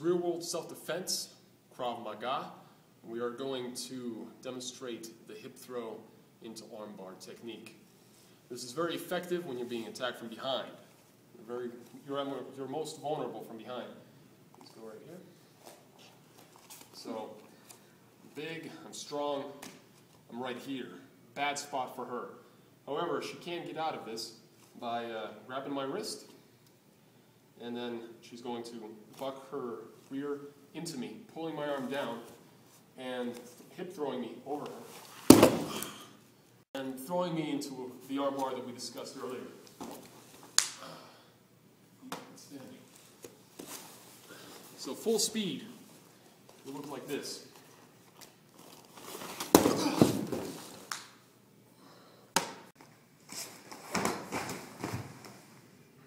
Real world self defense, Krav Maga. We are going to demonstrate the hip throw into armbar technique. This is very effective when you're being attacked from behind. You're, very, you're, you're most vulnerable from behind. Let's go right here. So, big, I'm strong, I'm right here. Bad spot for her. However, she can get out of this by uh, grabbing my wrist, and then she's going to buck her rear into me, pulling my arm down, and hip throwing me over her, and throwing me into the arm bar that we discussed earlier. So full speed, it look like this.